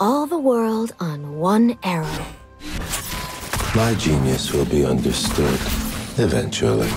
All the world on one arrow. My genius will be understood eventually.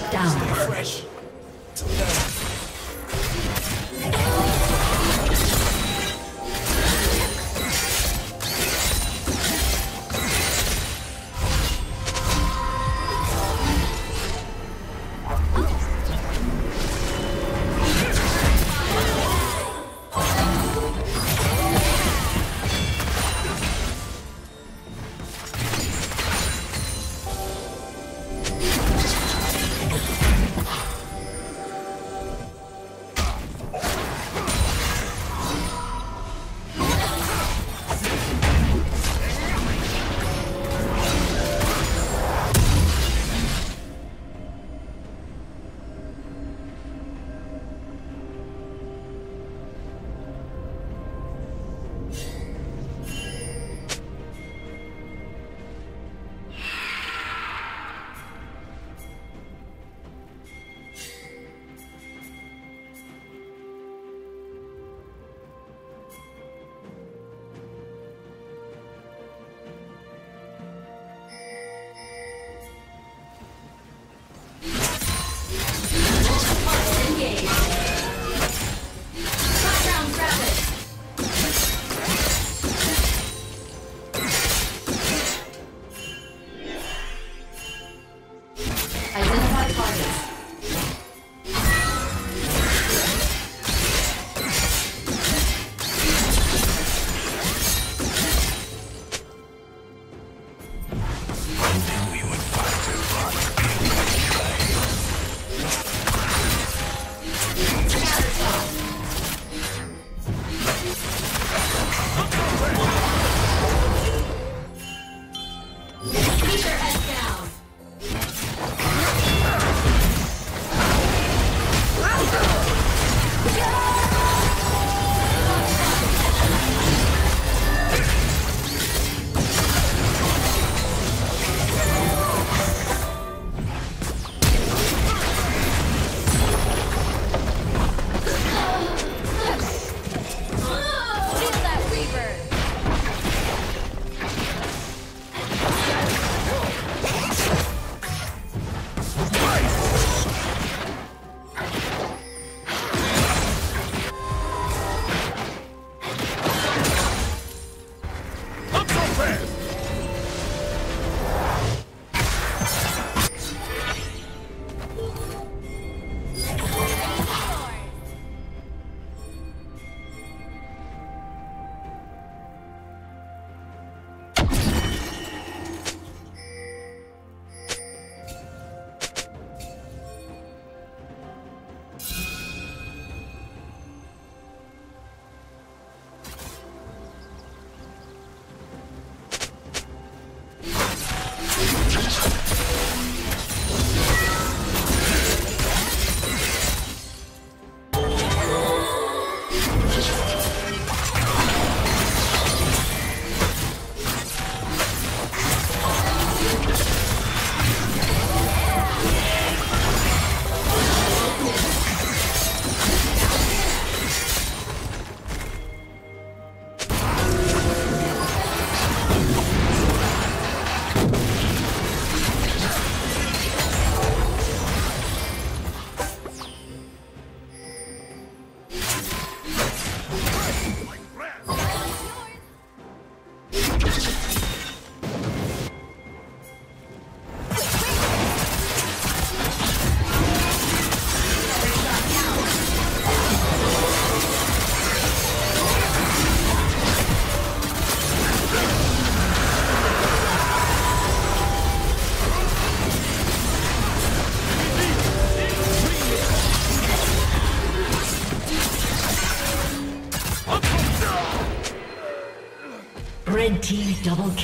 Shut down.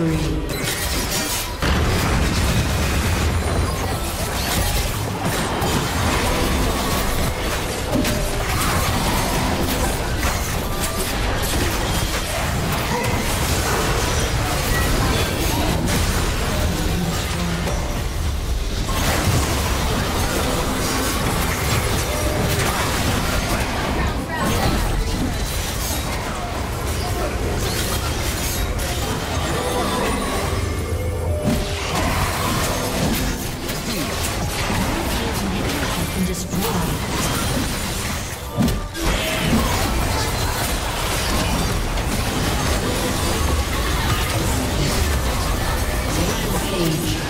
spree. Rampage.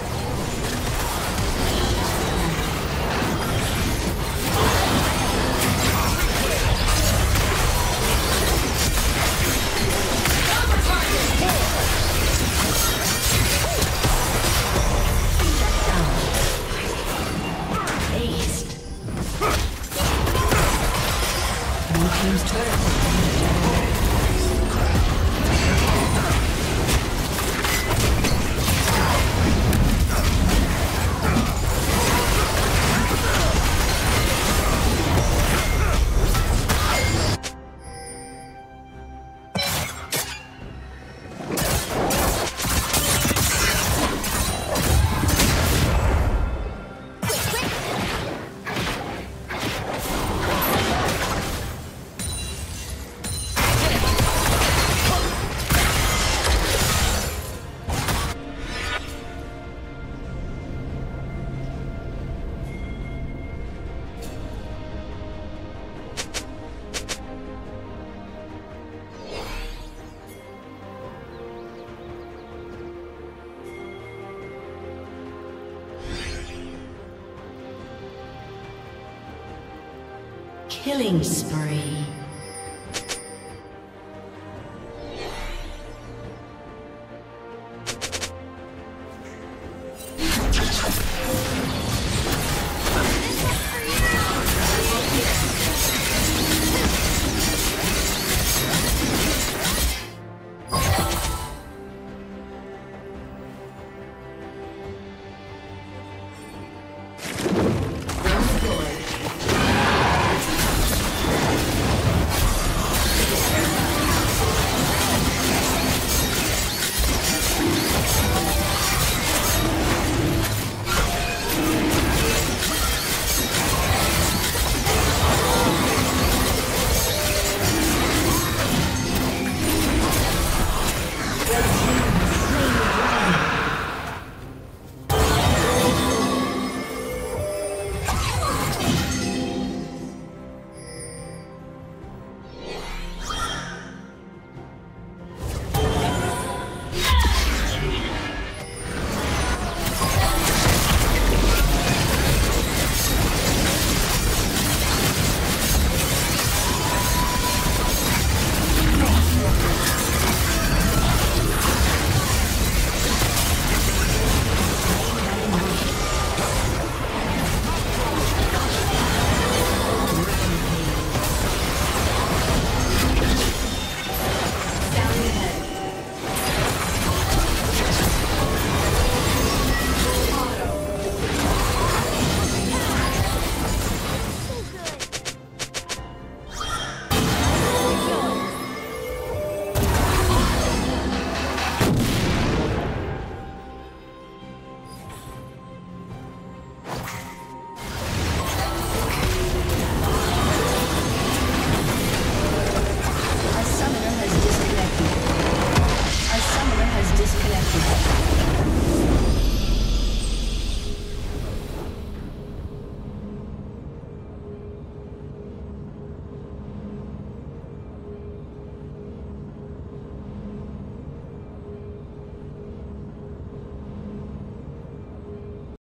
Killing spree.